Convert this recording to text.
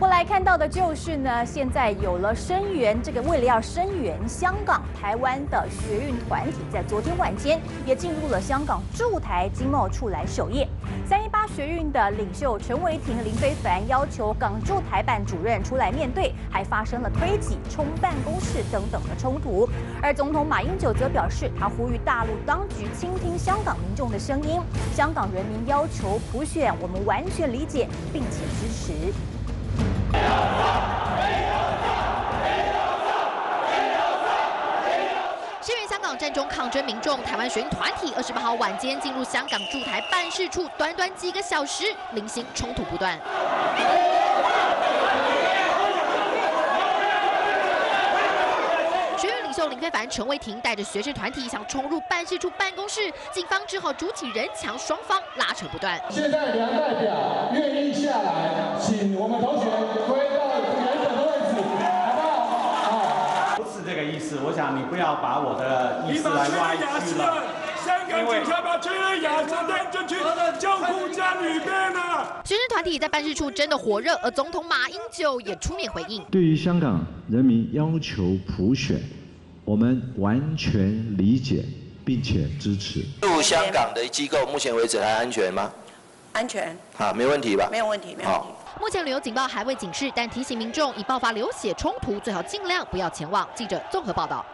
我来看到的就是呢，现在有了声援，这个为了要声援香港、台湾的学运团体，在昨天晚间也进入了香港驻台经贸处来守夜。三一八学运的领袖陈维霆、林非凡要求港驻台办主任出来面对，还发生了推挤、冲办公室等等的冲突。而总统马英九则表示，他呼吁大陆当局倾听香港民众的声音，香港人民要求普选，我们完全理解并且支持。支援香港战中抗争民众，台湾学运团体二十八号晚间进入香港驻台办事处，短短几个小时，零星冲突不断。学院领袖林非凡、陈伟霆带着学生团体想冲入办事处办公室，警方只好筑起人墙，双方拉扯不断。现在梁代表愿意下来，请我们同学我想你不要把我的意思来歪曲了香港警察把缺牙齿带进去救护站里面了。学生团体在办事处真的火热，而总统马英九也出面回应。对于香港人民要求普选，我们完全理解并且支持。入香港的机构，目前为止还安全吗？安全好，没问题吧？没有问题，没有问题。目前旅游警报还未警示，但提醒民众已爆发流血冲突，最好尽量不要前往。记者综合报道。